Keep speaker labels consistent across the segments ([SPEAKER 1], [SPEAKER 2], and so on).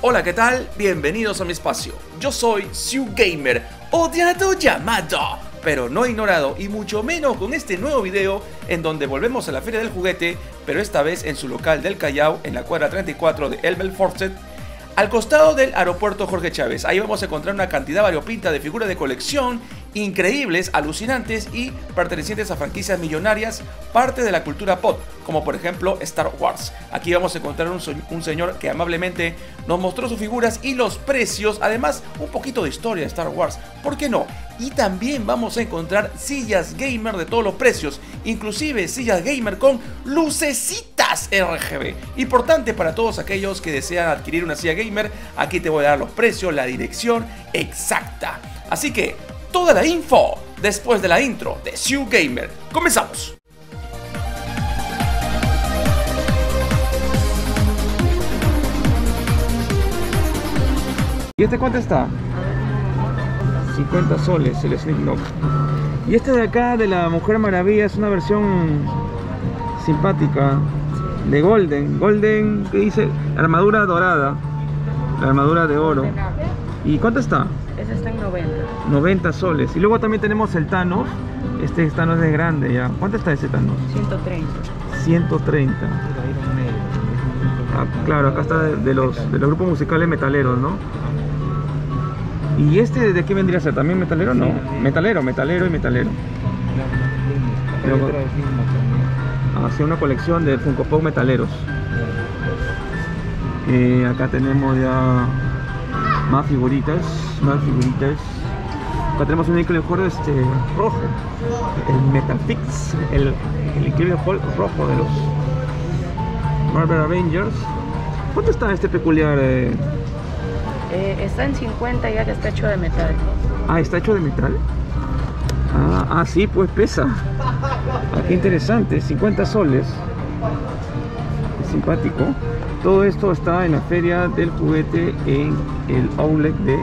[SPEAKER 1] Hola, ¿qué tal? Bienvenidos a mi espacio. Yo soy Siu Gamer, odiado llamado, pero no ignorado y mucho menos con este nuevo video en donde volvemos a la Feria del Juguete, pero esta vez en su local del Callao, en la cuadra 34 de Elbel Forset, al costado del aeropuerto Jorge Chávez. Ahí vamos a encontrar una cantidad variopinta de figuras de colección increíbles, alucinantes y pertenecientes a franquicias millonarias, parte de la cultura pop, como por ejemplo Star Wars. Aquí vamos a encontrar un, señor que amablemente nos mostró sus figuras y los precios, además un poquito de historia de Star Wars, ¿por qué no? Y también vamos a encontrar sillas gamer de todos los precios, inclusive sillas gamer con lucecitas RGB. Importante para todos aquellos que desean adquirir una silla gamer, aquí te voy a dar los precios, la dirección exacta. Así que toda la info después de la intro de Sue Gamer. ¡Comenzamos! ¿Y este cuánto está? 50 soles el Sneak Knock. Y este de acá de la Mujer Maravilla es una versión simpática de Golden. Golden, que dice? Armadura dorada. La armadura de oro. ¿Y cuánto está?
[SPEAKER 2] Ese está en 90.
[SPEAKER 1] 90 soles. Y luego también tenemos el Thanos. Este Thanos es grande ya. ¿Cuánto está ese Thanos?
[SPEAKER 2] 130.
[SPEAKER 1] 130. Ah, claro, acá está de, de, los, de los grupos musicales metaleros, ¿no? ¿Y este de qué vendría a ser? ¿También metalero? No. Metalero, metalero y metalero. Hacia una colección de Funko Pop metaleros. Eh, acá tenemos ya más figuritas, más figuritas. Tenemos un increíble Hulk este, rojo, el Metafix, el, el increíble Hulk rojo de los Marvel Avengers. ¿Cuánto está este peculiar? Eh?
[SPEAKER 2] Eh, está en 50 ya que está hecho de metal.
[SPEAKER 1] Ah, ¿está hecho de metal? Ah, ah sí, pues pesa. Ah, qué interesante, 50 soles. Es simpático. Todo esto está en la feria del juguete en el outlet de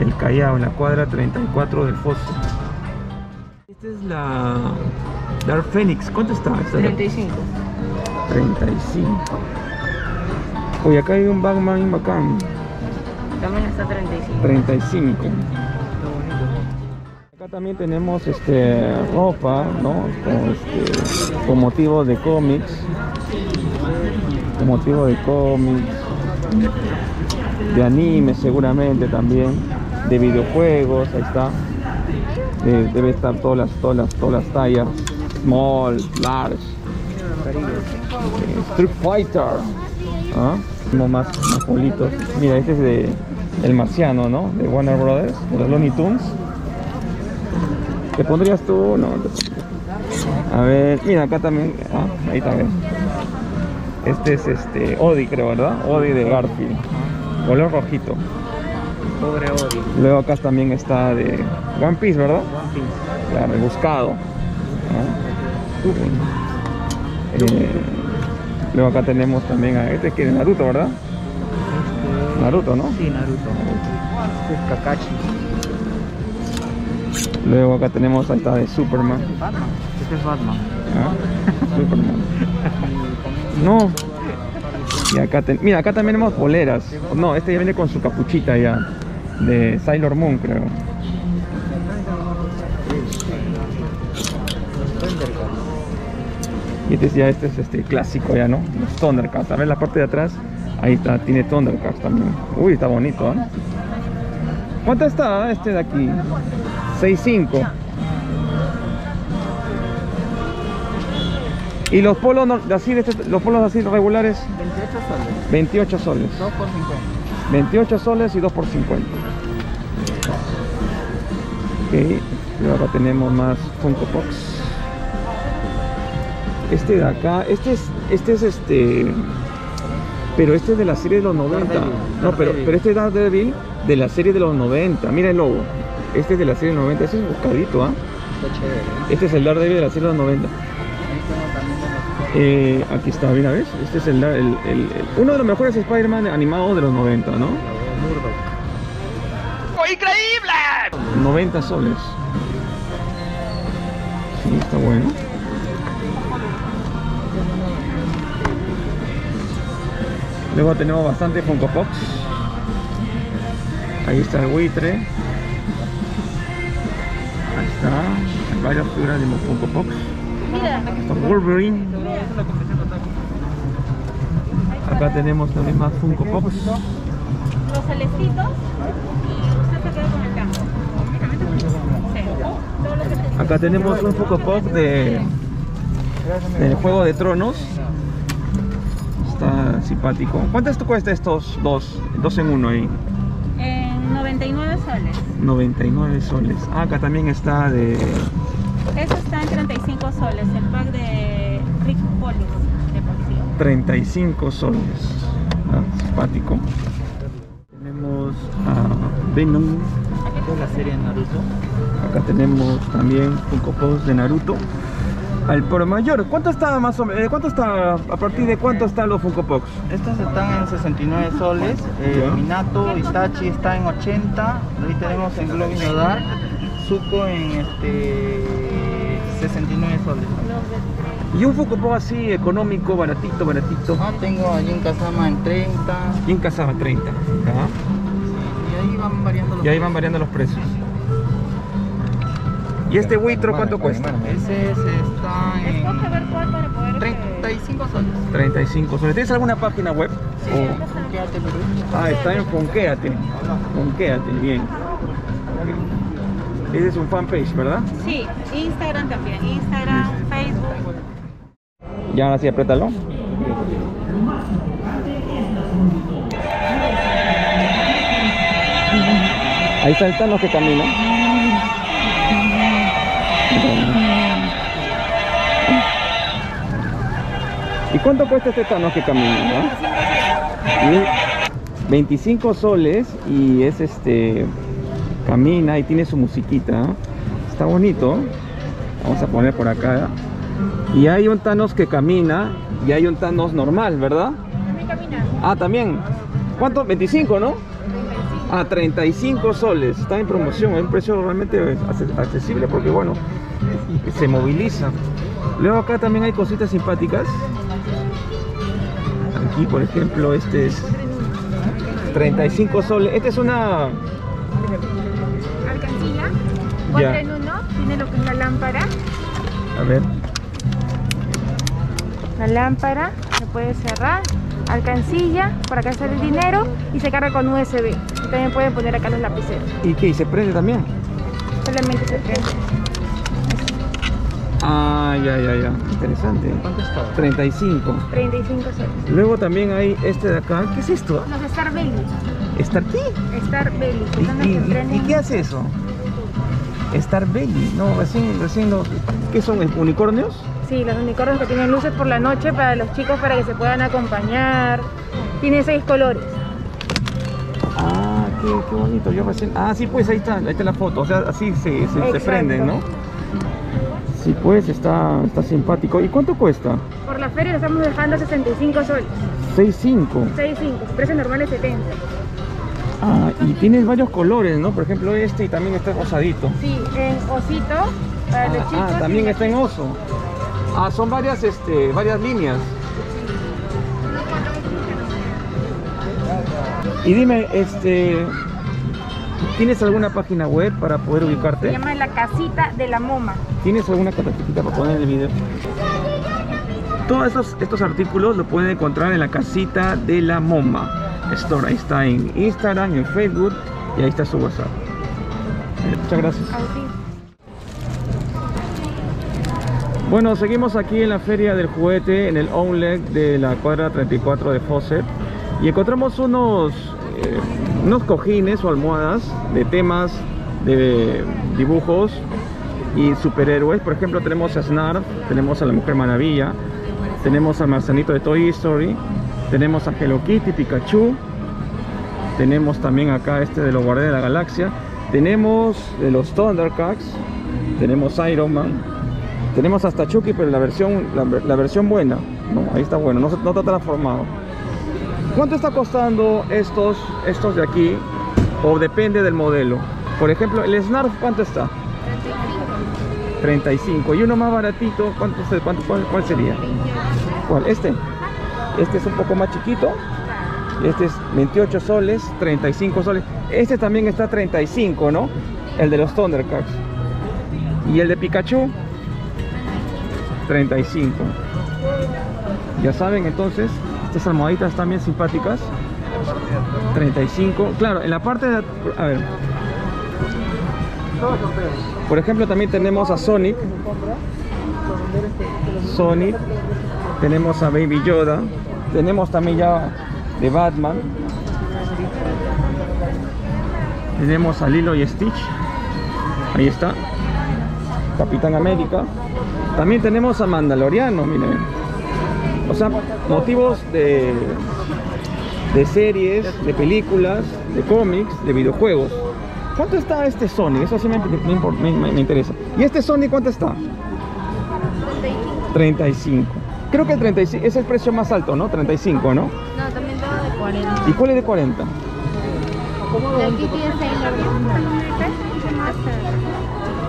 [SPEAKER 1] El Callao, en la cuadra 34 del Foso. Esta es la Dark Phoenix. ¿Cuánto está? Esta
[SPEAKER 2] 35.
[SPEAKER 1] 35. Oye, acá hay un Batman bacán.
[SPEAKER 2] También está 35.
[SPEAKER 1] 35. Acá también tenemos este ropa, ¿no? Con, este, con motivo de cómics. Con motivo de cómics. De anime seguramente también. De videojuegos, ahí está. Eh, debe estar todas las, todas las, todas las tallas. Small, large. Eh, Street Fighter. ¿Ah? Tenemos más, más bolitos. Mira, este es de El Marciano, ¿no? De Warner Brothers, de los Looney Tunes. ¿Te pondrías tú? No, A ver, mira, acá también. Ah, ahí también. Este es este Odi, creo, ¿verdad? Odi de Garfield. Color rojito.
[SPEAKER 3] Pobre.
[SPEAKER 1] Luego acá también está de One Piece, ¿verdad?
[SPEAKER 3] One Piece.
[SPEAKER 1] Claro, buscado. Eh, luego acá tenemos también a este que es de Naruto, ¿verdad?
[SPEAKER 3] Este...
[SPEAKER 1] Naruto, ¿no?
[SPEAKER 3] Sí, Naruto. Este es Kakashi.
[SPEAKER 1] Luego acá tenemos, ahí está de Superman.
[SPEAKER 3] Batman. Este es Batman.
[SPEAKER 1] ¿Ah? Superman. No. Y acá ten... Mira, acá también tenemos boleras. No, este ya viene con su capuchita ya. De Sailor Moon, creo. Y este ya este es este clásico ya, ¿no? Los Thundercats. A ver la parte de atrás. Ahí está, tiene Thundercats también. Uy, está bonito, ¿eh? ¿Cuánto está este de aquí? 6.5. ¿Y los polos así, de este- los polos así regulares?
[SPEAKER 3] 28 soles.
[SPEAKER 1] 28 soles.
[SPEAKER 3] 2 por 50.
[SPEAKER 1] 28 soles y 2 por 50. Ok, luego acá tenemos más Funko Pops. Este de acá, este es, este es este, pero este es de la serie de los 90.
[SPEAKER 3] Daredevil,
[SPEAKER 1] No, pero, pero este es Daredevil de la serie de los 90. Mira el logo. Este es de la serie de los 90. Este es buscadito, ¿ah?
[SPEAKER 3] ¿eh?
[SPEAKER 1] Este es el Daredevil de la serie de los 90. Eh, aquí está, mira, ¿ves? Este es el, el- el- el- uno de los mejores Spider-Man animados de los 90, ¿no?
[SPEAKER 3] Murdoch.
[SPEAKER 1] 90 soles. Sí, está bueno. Luego tenemos bastante Funko Pops. Ahí está el buitre. Ahí está. Hay varias figuras de Funko Pops.
[SPEAKER 2] Mira,
[SPEAKER 1] Está Wolverine. Acá tenemos también más Funko Pops.
[SPEAKER 2] los celestitos y usted se queda con el campo.
[SPEAKER 1] Acá tenemos un Funko Pop de del Juego de Tronos. Está simpático. ¿Cuánto esto cuesta estos dos? Dos en uno ahí.
[SPEAKER 2] En 99 soles.
[SPEAKER 1] 99 soles. Ah, acá también está de
[SPEAKER 2] Eso está en 35 soles, el pack de Rick Police de policía.
[SPEAKER 1] 35 soles. Ah, simpático. Tenemos a Venom.
[SPEAKER 3] Es la serie de Naruto.
[SPEAKER 1] Acá tenemos también Funko Pops de Naruto. Al por mayor, ¿cuánto está más o menos? ¿Cuánto está? ¿A partir de cuánto están los Funko Pops?
[SPEAKER 3] Estas están en 69 soles. Eh. Minato, Itachi está en 80. Ahí tenemos en Globo Dark. Zuko en este 69 soles.
[SPEAKER 1] Y un Funko Pop así económico, baratito, baratito.
[SPEAKER 3] Ah, tengo allí en Kazama en 30.
[SPEAKER 1] ¿Quién casaba 30? ¿ya?
[SPEAKER 3] Y ahí van variando los
[SPEAKER 1] Y ahí van variando los precios. ¿Y este buitro cuánto cuesta?
[SPEAKER 3] Ese se está
[SPEAKER 2] Escoge
[SPEAKER 3] en
[SPEAKER 2] ver cuál para poder...
[SPEAKER 3] 35 soles.
[SPEAKER 1] 35 soles. ¿Tienes alguna página web?
[SPEAKER 3] Sí,
[SPEAKER 1] O-
[SPEAKER 3] quédate Perú.
[SPEAKER 1] Ah, está en Fonquéate. Fonquéate, bien. Ese es un fanpage, ¿verdad?
[SPEAKER 2] Sí, Instagram también, Instagram, Facebook.
[SPEAKER 1] Ya ahora sí, apriétalo. Ahí está el Thanos que camina. ¿Y cuánto cuesta este Thanos que camina? no? Y 25 soles y es este camina y tiene su musiquita. Está bonito. Vamos a poner por acá. Y hay un Thanos que camina y hay un Thanos normal, ¿verdad?
[SPEAKER 2] También camina.
[SPEAKER 1] Ah, también. ¿Cuánto? 25, ¿no? Ah, 35 soles. Está en promoción. Es un precio realmente accesible porque, bueno, se moviliza. Luego acá también hay cositas simpáticas. Aquí, por ejemplo, este es 35 soles. Esta es una...
[SPEAKER 2] Cuatro en uno, tiene lo que es la lámpara.
[SPEAKER 1] A ver.
[SPEAKER 2] La lámpara, se puede cerrar. Alcancilla, por acá está el dinero y se carga con USB. También pueden poner acá los lapiceros.
[SPEAKER 1] ¿Y qué? ¿Y se prende también?
[SPEAKER 2] Solamente se prende.
[SPEAKER 1] Ah, ya, ya, ya. Interesante.
[SPEAKER 3] ¿Cuánto está?
[SPEAKER 1] 35.
[SPEAKER 2] 35 soles.
[SPEAKER 1] Luego también hay este de acá. ¿Qué es esto?
[SPEAKER 2] Los Star Belly.
[SPEAKER 1] ¿Star qué?
[SPEAKER 2] Star Belly,
[SPEAKER 1] ¿Y, y- y- y qué hace eso? Star Belly. No, recién, recién los... ¿Qué son? ¿Unicornios?
[SPEAKER 2] Sí, los unicornios que tienen luces por la noche para los chicos para que se puedan acompañar. Tiene seis colores.
[SPEAKER 1] Ah, qué, qué bonito. Yo recién... Ah, sí, pues ahí está. Ahí está la foto. O sea, así se, se, prenden, ¿no? Sí, pues está, está simpático. ¿Y cuánto cuesta?
[SPEAKER 2] Por la feria lo estamos dejando a 65 soles.
[SPEAKER 1] 6.5.
[SPEAKER 2] 6.5, su precio normal es 70.
[SPEAKER 1] Ah, y tienes varios colores, ¿no? Por ejemplo, este y también está rosadito.
[SPEAKER 2] Sí, en osito para los
[SPEAKER 1] Ah,
[SPEAKER 2] chicos.
[SPEAKER 1] ah, también está en oso. Ah, son varias, este, varias líneas. Y dime, este, ¿tienes alguna página web para poder
[SPEAKER 2] Se
[SPEAKER 1] ubicarte?
[SPEAKER 2] llama la casita de la moma.
[SPEAKER 1] ¿Tienes alguna tarjetita para poner en el video? Todos estos, estos artículos lo pueden encontrar en la casita de la Moma Store. Ahí está en Instagram, en Facebook y ahí está su WhatsApp. Muchas gracias. Bueno, seguimos aquí en la feria del juguete, en el Outlet de la cuadra 34 de Fawcett y encontramos unos, eh, unos cojines o almohadas de temas de dibujos y superhéroes. Por ejemplo, tenemos a Snarf, tenemos a la Mujer Maravilla, tenemos al Marcianito de Toy Story, tenemos a Hello Kitty, Pikachu, tenemos también acá este de los Guardianes de la Galaxia, tenemos de los Thundercats, tenemos Iron Man, tenemos hasta Chucky, pero la versión, la, versión buena. No, ahí está bueno, no, no está transformado. ¿Cuánto está costando estos, estos de aquí? O depende del modelo. Por ejemplo, el Snarf, ¿cuánto está? 35. Y uno más baratito, ¿cuánto, se- cuánto- cuál, cuál sería? ¿Cuál? ¿Este? Este es un poco más chiquito. Este es 28 soles, 35 soles. Este también está 35, ¿no? El de los Thundercats. Y el de Pikachu, 35. Ya saben, entonces, estas almohaditas están bien simpáticas. 35. Claro, en la parte de... A ver. Por ejemplo, también tenemos a Sonic. Sonic. Tenemos a Baby Yoda. Tenemos también ya de Batman. Tenemos a Lilo y Stitch. Ahí está. Capitán América. También tenemos a Mandaloriano, miren. O sea, motivos de, de series, de películas, de cómics, de videojuegos. ¿Cuánto está este Sony? Eso sí me, me, me, me interesa. ¿Y este Sony cuánto está? 35. Creo que el 35 es el precio más alto, ¿no? 35, ¿no?
[SPEAKER 2] No, también tengo de 40.
[SPEAKER 1] ¿Y cuál es de 40?
[SPEAKER 2] De aquí tiene Sailor Moon. Este más caro.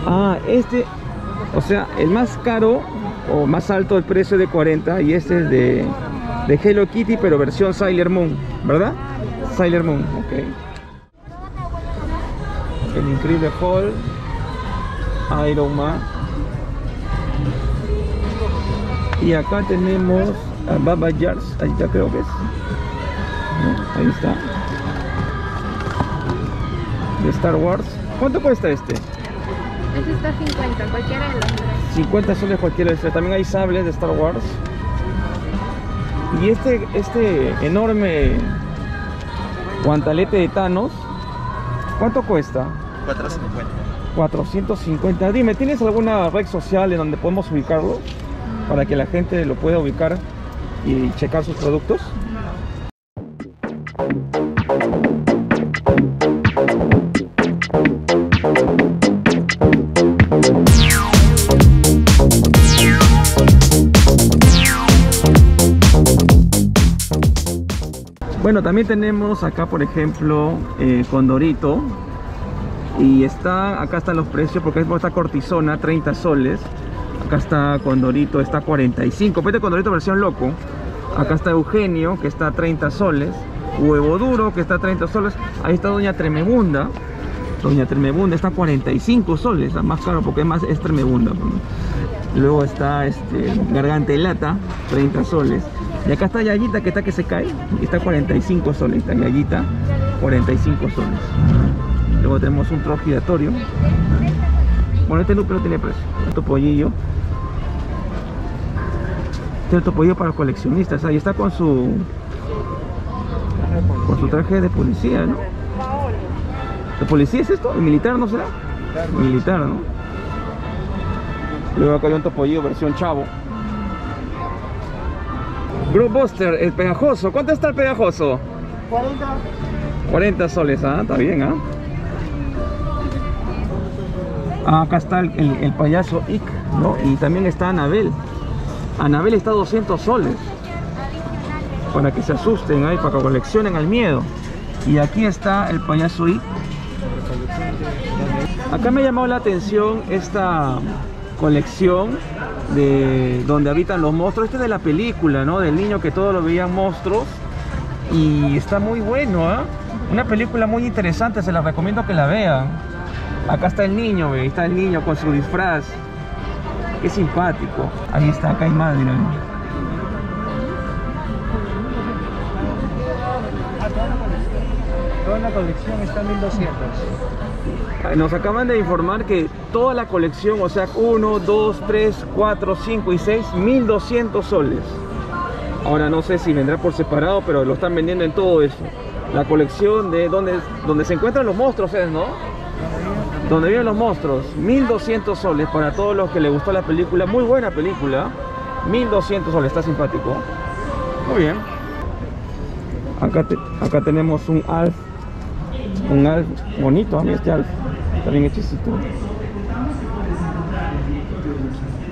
[SPEAKER 1] Ah, este, o sea, el más caro o más alto el precio de 40 y este es de, de Hello Kitty, pero versión Sailor Moon, ¿verdad? Sailor Moon, ok. El increíble Hulk, Iron Man. Y acá tenemos a Baba Yars, ahí está creo que es. ¿No? Ahí está. De Star Wars. ¿Cuánto cuesta este?
[SPEAKER 2] Este está 50, cualquiera de los tres.
[SPEAKER 1] 50 soles cualquiera de estos. También hay sables de Star Wars. Y este, este enorme guantalete de Thanos, ¿cuánto cuesta?
[SPEAKER 3] 450.
[SPEAKER 1] 450. Dime, ¿tienes alguna red social en donde podemos ubicarlo? Para que la gente lo pueda ubicar y checar sus productos. Bueno, también tenemos acá, por ejemplo, eh, Condorito. Y está, acá están los precios, porque esta cortisona, 30 soles. Acá está Condorito, está 45. Este Condorito versión loco. Acá está Eugenio, que está 30 soles. Huevo duro, que está 30 soles. Ahí está Doña Tremebunda. Doña Tremebunda está 45 soles, más caro porque es más es Tremebunda. Luego está este Garganta de Lata, 30 soles. Y acá está Yayita que está que se cae, y está 45 soles, está Yayita, 45 soles. Luego tenemos un troll giratorio. Bueno, este núcleo tiene precio. Este pollillo. Este es pollillo para coleccionistas. Ahí está con su con su traje de policía, ¿no? ¿De policía es esto? ¿El militar no será? Militar, ¿no? Luego acá hay un topollillo versión chavo. Buster, el pegajoso. ¿Cuánto está el pegajoso?
[SPEAKER 3] 40.
[SPEAKER 1] 40 soles, ah, está bien, ah. Ah, acá está el, el- el payaso Ick, ¿no? Y también está Anabel. Anabel está a 200 soles. Para que se asusten ahí, para que coleccionen al miedo. Y aquí está el payaso Ick. Acá me ha llamado la atención esta colección de donde habitan los monstruos. Este es de la película, ¿no? Del niño que todos lo veían monstruos. Y está muy bueno, ¿ah? Una película muy interesante, se la recomiendo que la vean. Acá está el niño, ve, está el niño con su disfraz. Qué simpático. Ahí está, acá hay más, miren.
[SPEAKER 3] Toda la colección está en 1200.
[SPEAKER 1] Nos acaban de informar que toda la colección, o sea, 1, 2, 3, 4, 5 y 6, 1200 soles. Ahora no sé si vendrá por separado, pero lo están vendiendo en todo eso. La colección de donde, donde se encuentran los monstruos es, ¿no? Donde viven los monstruos. 1200 soles para todos los que les gustó la película. Muy buena película. 1200 soles, está simpático. Muy bien. Acá, te- acá tenemos un Alf. Un Alf bonito, a mí este Alf. Está bien hechicito.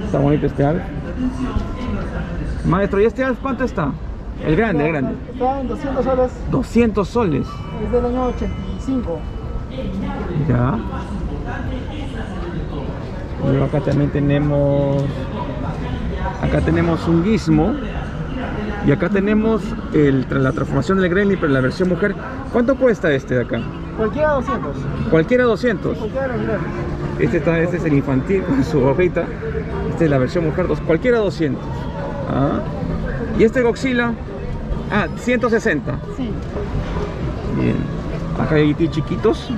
[SPEAKER 1] Está bonito este Alf. Maestro, ¿y este Alf cuánto está? El grande, el grande.
[SPEAKER 3] Está en 200 soles.
[SPEAKER 1] 200 soles.
[SPEAKER 3] Es del año 85.
[SPEAKER 1] Ya. Luego acá también tenemos. Acá tenemos un gizmo. Y acá tenemos el, la transformación del Gremlin, pero la versión mujer. ¿Cuánto cuesta este de acá?
[SPEAKER 3] Cualquiera 200.
[SPEAKER 1] Cualquiera 200.
[SPEAKER 3] Cualquiera de los grandes.
[SPEAKER 1] Este, está, este es el infantil con su hojita. Esta es la versión mujer, dos, cualquiera 200. Ah. Y este Godzilla, ah, 160.
[SPEAKER 3] Sí.
[SPEAKER 1] Bien. Acá hay IT chiquitos.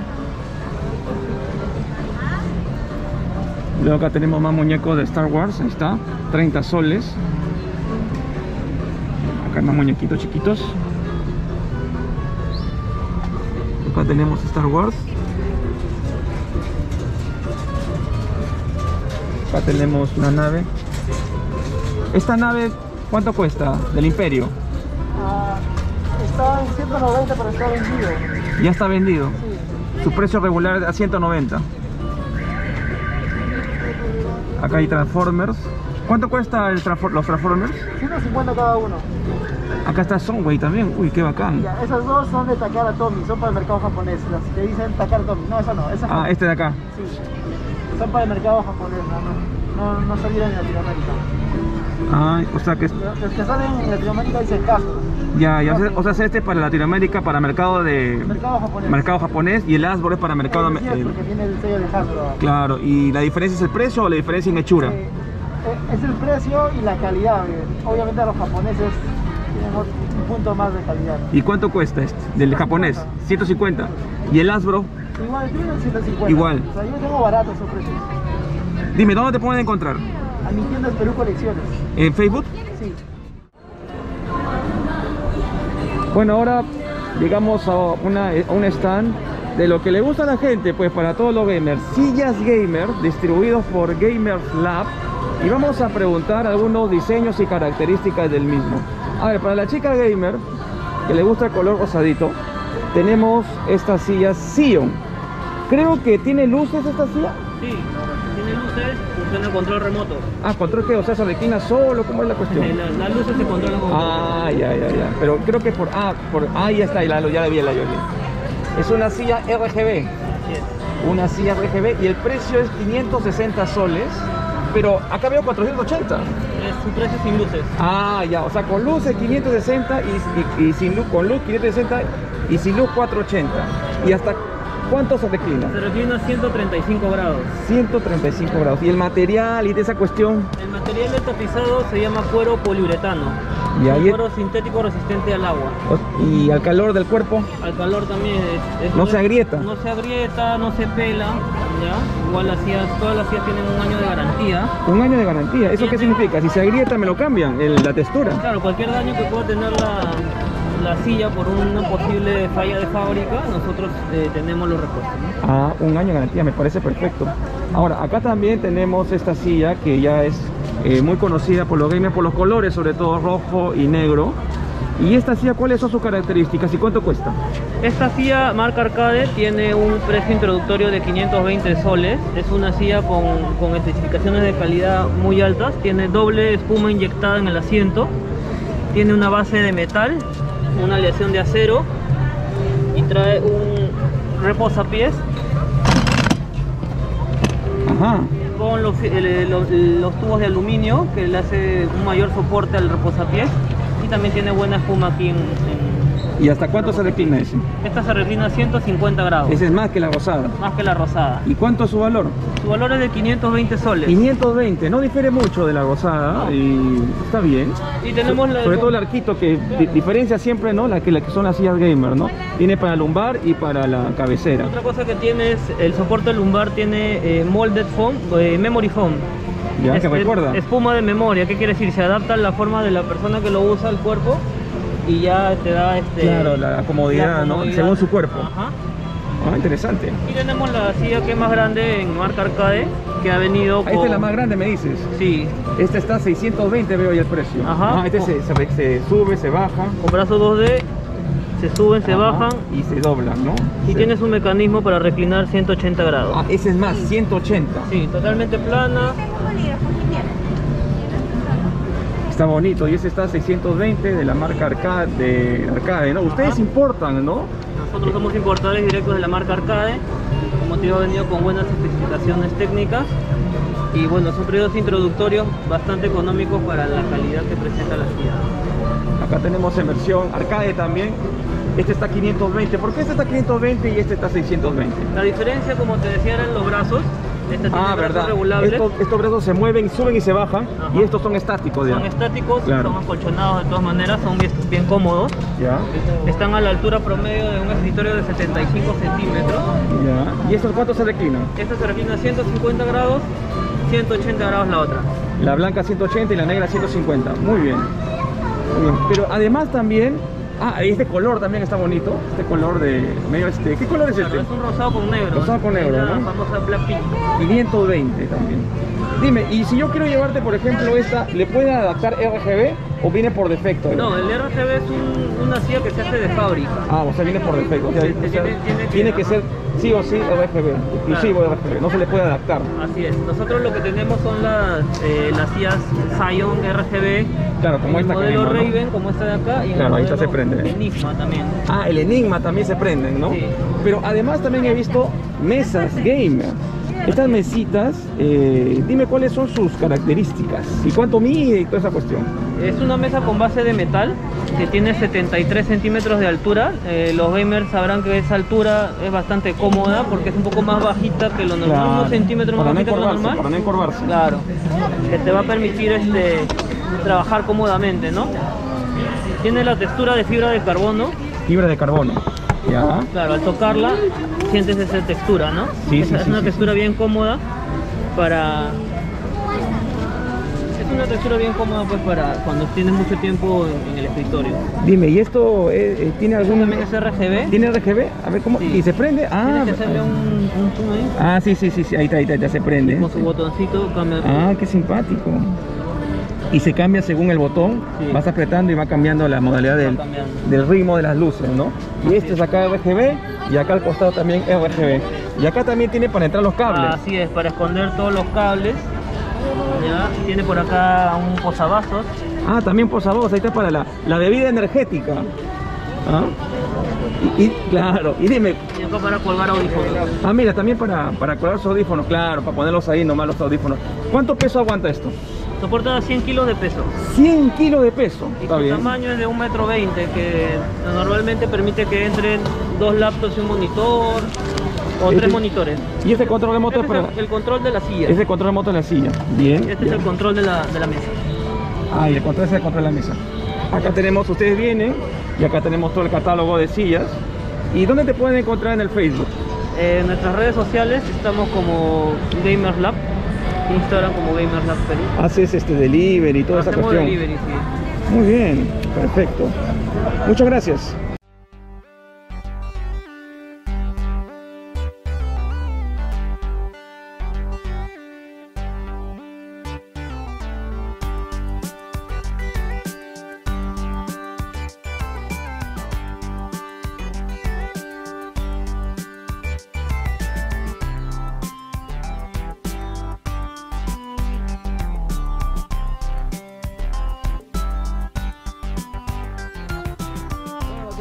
[SPEAKER 1] Luego acá tenemos más muñecos de Star Wars, ahí está, 30 soles. Acá hay más muñequitos chiquitos. Acá tenemos Star Wars. Acá tenemos una nave. Esta nave, ¿cuánto cuesta? Del Imperio.
[SPEAKER 3] Ah, está en 190, pero está vendido.
[SPEAKER 1] Ya está vendido. Su precio regular a 190. Acá hay Transformers. ¿Cuánto cuesta el transfor- los Transformers?
[SPEAKER 3] 150 cada uno.
[SPEAKER 1] Acá está Sunway también. Uy, qué bacán.
[SPEAKER 3] Ya, esas dos son de Takara Tomy, son para el mercado japonés. Las que dicen Takara Tomy. No, esa no, esa
[SPEAKER 1] Ah, este de acá.
[SPEAKER 3] Sí. Son para el mercado japonés, no, no, no, no salieron en Latinoamérica.
[SPEAKER 1] Ah, o sea que es-
[SPEAKER 3] Los que salen en Latinoamérica dicen Casio.
[SPEAKER 1] ya, ya, o sea- este es para Latinoamérica, para mercado de
[SPEAKER 3] Mercado japonés.
[SPEAKER 1] mercado japonés y el Asbor es para mercado
[SPEAKER 3] Sí, porque tiene el sello de Hasbro.
[SPEAKER 1] Claro, y la diferencia es el precio o la diferencia en hechura.
[SPEAKER 3] Eh, es el precio y la calidad. eh. Obviamente los japoneses tienen un punto más de calidad.
[SPEAKER 1] ¿Y cuánto cuesta este? Del japonés, 150. ¿Y el Asbro?
[SPEAKER 3] Igual, tienen 150.
[SPEAKER 1] Igual.
[SPEAKER 3] O sea, yo tengo baratos esos precios.
[SPEAKER 1] Dime, ¿dónde te pueden encontrar?
[SPEAKER 3] A mi tienda es Perú Colecciones.
[SPEAKER 1] ¿En Facebook?
[SPEAKER 3] Sí.
[SPEAKER 1] Bueno, ahora llegamos a, una, a un stand de lo que le gusta a la gente, pues para todos los gamers. Sillas gamer, distribuidos por Gamers Lab. Y vamos a preguntar algunos diseños y características del mismo. A ver, para la chica gamer, que le gusta el color rosadito, tenemos esta silla Sion. Creo que tiene luces esta silla.
[SPEAKER 4] Sí, tiene luces, funciona el control remoto.
[SPEAKER 1] Ah, control que, o sea, se reclina solo, ¿cómo es la cuestión?
[SPEAKER 4] Eh, Las, luces se controlan con
[SPEAKER 1] Ah, ya, ya, ya. Pero creo que por. Ah, por. Ah, ya está, ya la, ya la vi, la vi. Es una silla RGB.
[SPEAKER 4] Así es.
[SPEAKER 1] Una silla RGB y el precio es 560 soles. Pero acá veo 480.
[SPEAKER 4] Es su precio sin luces.
[SPEAKER 1] Ah, ya, o sea, con luces 560 y, y- y sin luz, con luz 560 y sin luz 480. ¿Y hasta cuánto se reclina?
[SPEAKER 4] Se reclina a 135 grados.
[SPEAKER 1] 135 grados. Y el material y de esa cuestión.
[SPEAKER 4] El material del tapizado se llama cuero poliuretano.
[SPEAKER 1] Y ahí-
[SPEAKER 4] cuero sintético resistente al agua.
[SPEAKER 1] Y al calor del cuerpo.
[SPEAKER 4] Al calor también es, es-
[SPEAKER 1] No se agrieta.
[SPEAKER 4] No se agrieta, no se pela. ¿ya? Igual las sillas, todas las sillas tienen un año de garantía.
[SPEAKER 1] Un año de garantía. ¿Eso qué significa? Si se agrieta me lo cambian, el- la textura.
[SPEAKER 4] Claro, cualquier daño que pueda tener la, la silla por una posible falla de fábrica, nosotros eh, tenemos los repuestos. ¿no?
[SPEAKER 1] Ah, un año de garantía, me parece perfecto. Ahora, acá también tenemos esta silla que ya es eh, muy conocida por los gamers, por los colores, sobre todo rojo y negro. ¿Y esta silla cuáles son sus características y cuánto cuesta?
[SPEAKER 4] Esta silla marca Arcade tiene un precio introductorio de 520 soles. Es una silla con, con especificaciones de calidad muy altas. Tiene doble espuma inyectada en el asiento. Tiene una base de metal, una aleación de acero y trae un reposapiés
[SPEAKER 1] Ajá.
[SPEAKER 4] con los, el- los- los tubos de aluminio que le hace un mayor soporte al reposapiés y también tiene buena espuma aquí en, en-
[SPEAKER 1] ¿Y hasta cuánto se reclina ese?
[SPEAKER 4] esta se reclina a 150 grados
[SPEAKER 1] Ese es más que la rosada.
[SPEAKER 4] más que la rosada
[SPEAKER 1] ¿Y cuánto es su valor?
[SPEAKER 4] su valor es de 520 soles
[SPEAKER 1] 520, no difiere mucho de la rosada y está bien.
[SPEAKER 4] y tenemos la
[SPEAKER 1] Sobre todo el arquito que di- diferencia siempre, ¿no? La que, la que son las sillas gamer, ¿no? Tiene para lumbar y para la cabecera.
[SPEAKER 4] otra cosa que tiene es el soporte lumbar tiene eh, molded foam eh, memory foam
[SPEAKER 1] Ya,
[SPEAKER 4] Es-
[SPEAKER 1] que recuerda.
[SPEAKER 4] espuma de memoria qué quiere decir se adapta a la forma de la persona que lo usa el cuerpo y ya te da este
[SPEAKER 1] Claro, la comodidad,
[SPEAKER 4] la
[SPEAKER 1] ¿no? Según su cuerpo.
[SPEAKER 4] Ajá.
[SPEAKER 1] Ah, interesante.
[SPEAKER 4] Y tenemos la silla que es más grande en marca arcade, que ha venido
[SPEAKER 1] Ah,
[SPEAKER 4] con...
[SPEAKER 1] Esta es la más grande, me dices.
[SPEAKER 4] Sí,
[SPEAKER 1] Esta está a 620, veo ya el precio.
[SPEAKER 4] Ajá.
[SPEAKER 1] Ah, este se, se- se sube, se baja.
[SPEAKER 4] con brazos 2D, se suben, se
[SPEAKER 1] Ajá,
[SPEAKER 4] bajan
[SPEAKER 1] Y se doblan, ¿no?
[SPEAKER 4] y
[SPEAKER 1] Sí.
[SPEAKER 4] tienes un mecanismo para reclinar 180 grados.
[SPEAKER 1] Ah, ese es más, 180.
[SPEAKER 4] Sí, totalmente plana.
[SPEAKER 1] Está bonito. Y ese está a 620 de la marca Arcade, de Arcade ¿no? Ustedes
[SPEAKER 4] Ajá.
[SPEAKER 1] importan, ¿no?
[SPEAKER 4] Nosotros somos importadores directos de la marca Arcade, como te digo, ha venido con buenas especificaciones técnicas y bueno, son periodos introductorios bastante económicos para la calidad que presenta la silla.
[SPEAKER 1] Acá tenemos en versión arcade también. Este está 520. ¿Por qué este está 520 y este está 620?
[SPEAKER 4] La diferencia, como te decía, eran los brazos. Este tiene
[SPEAKER 1] Ah,
[SPEAKER 4] brazos
[SPEAKER 1] verdad.
[SPEAKER 4] regulables.
[SPEAKER 1] Estos, estos brazos se mueven, suben y se bajan.
[SPEAKER 4] Ajá.
[SPEAKER 1] Y estos son estáticos ya.
[SPEAKER 4] Son estáticos,
[SPEAKER 1] Claro.
[SPEAKER 4] son acolchonados de todas maneras, son bien, bien cómodos.
[SPEAKER 1] Ya,
[SPEAKER 4] Están a la altura promedio de un escritorio de 75 centímetros.
[SPEAKER 1] ya. ¿Y estos cuántos se reclinan?
[SPEAKER 4] Esta se reclina a 150 grados, 180 grados la otra.
[SPEAKER 1] La blanca 180 y la negra 150. Muy bien. Muy bien. Pero además también. Ah, este color también está bonito. Este color de. medio este. ¿Qué color es
[SPEAKER 4] Claro,
[SPEAKER 1] este?
[SPEAKER 4] es un rosado con negro.
[SPEAKER 1] Rosado con negro,
[SPEAKER 4] la
[SPEAKER 1] ¿no?
[SPEAKER 4] famosa Black Pink.
[SPEAKER 1] 520 también. Dime, y si yo quiero llevarte, por ejemplo, esta, ¿le pueden adaptar RGB o viene por defecto?
[SPEAKER 4] No, el RGB es un- una silla que se hace de fábrica.
[SPEAKER 1] Ah, o sea, viene por defecto. O sea, o sea,
[SPEAKER 4] tiene- tiene que-
[SPEAKER 1] tiene que ser sí o sí RGB, exclusivo de RGB, no se le puede adaptar.
[SPEAKER 4] Así es. Nosotros lo que tenemos son las, eh, las sillas Zion RGB.
[SPEAKER 1] Claro, como
[SPEAKER 4] el
[SPEAKER 1] esta que
[SPEAKER 4] modelo
[SPEAKER 1] vimos, ¿no?
[SPEAKER 4] Raven, como esta de acá. Y el
[SPEAKER 1] Claro, ahí está, se prende.
[SPEAKER 4] Enigma también.
[SPEAKER 1] Ah, el Enigma también se prenden, ¿no?
[SPEAKER 4] Sí.
[SPEAKER 1] Pero además también he visto mesas gamer. Estas mesitas, eh, dime cuáles son sus características y cuánto mide y toda esa cuestión.
[SPEAKER 4] Es una mesa con base de metal que tiene 73 centímetros de altura. Eh, los gamers sabrán que esa altura es bastante cómoda porque es un poco más bajita que lo normal, unos centímetros más
[SPEAKER 1] para no
[SPEAKER 4] bajita que lo
[SPEAKER 1] encorvarse,
[SPEAKER 4] normal.
[SPEAKER 1] para no encorvarse.
[SPEAKER 4] Claro, que te va a permitir este, trabajar cómodamente, ¿no? Tiene la textura de fibra de carbono.
[SPEAKER 1] Fibra de carbono. Ya.
[SPEAKER 4] Claro, al tocarla sientes esa textura, ¿no?
[SPEAKER 1] Sí, sí,
[SPEAKER 4] es
[SPEAKER 1] sí,
[SPEAKER 4] una textura bien cómoda para... Una textura bien cómoda pues para cuando tienes mucho tiempo en, en el escritorio.
[SPEAKER 1] Dime, ¿y esto eh, eh, tiene algún
[SPEAKER 4] También es RGB.
[SPEAKER 1] ¿Tiene RGB? A ver cómo.
[SPEAKER 4] Sí.
[SPEAKER 1] ¿Y se prende? Ah,
[SPEAKER 4] Tienes que hacerle un, un zoom ahí.
[SPEAKER 1] ah sí, sí, sí, sí, ahí está, ahí está, ya se prende.
[SPEAKER 4] Con su botoncito cambia.
[SPEAKER 1] Ah, qué simpático. Y se cambia según el botón,
[SPEAKER 4] Sí.
[SPEAKER 1] vas apretando y va cambiando la modalidad del, del ritmo de las luces, ¿no? Y este es acá RGB y acá al costado también RGB. Y acá también tiene para entrar los cables.
[SPEAKER 4] Así es, para esconder todos los cables. Ya, tiene por acá un posavasos.
[SPEAKER 1] Ah, también posavoz, ahí está para la, la bebida energética. ¿Ah? Y, y- claro, y dime,
[SPEAKER 4] Y acá para colgar audífonos.
[SPEAKER 1] ah, mira, también para, para colar sus audífonos, claro, para ponerlos ahí nomás los audífonos. ¿Cuánto peso aguanta esto?
[SPEAKER 4] Soporta 100 kilos de peso.
[SPEAKER 1] 100 kilos de peso.
[SPEAKER 4] Y
[SPEAKER 1] Está
[SPEAKER 4] su tamaño es de 1,20 metro, veinte, que normalmente permite que entren dos laptops y un monitor o
[SPEAKER 1] Este-
[SPEAKER 4] tres monitores.
[SPEAKER 1] Y este control remoto
[SPEAKER 4] Este
[SPEAKER 1] es para...
[SPEAKER 4] el, control de la silla.
[SPEAKER 1] Ese control remoto en la silla. Bien.
[SPEAKER 4] Este es el control de la, de la mesa.
[SPEAKER 1] Ah, y el control es el control de la mesa. Acá tenemos, ustedes vienen y acá tenemos todo el catálogo de sillas. ¿Y dónde te pueden encontrar en el Facebook?
[SPEAKER 4] En nuestras redes sociales estamos como Gamers Lab, Instagram como Gamers Lab Perú.
[SPEAKER 1] Haces este delivery y toda esa
[SPEAKER 4] Hacemos
[SPEAKER 1] cuestión.
[SPEAKER 4] delivery, sí.
[SPEAKER 1] Muy bien, perfecto. Muchas gracias.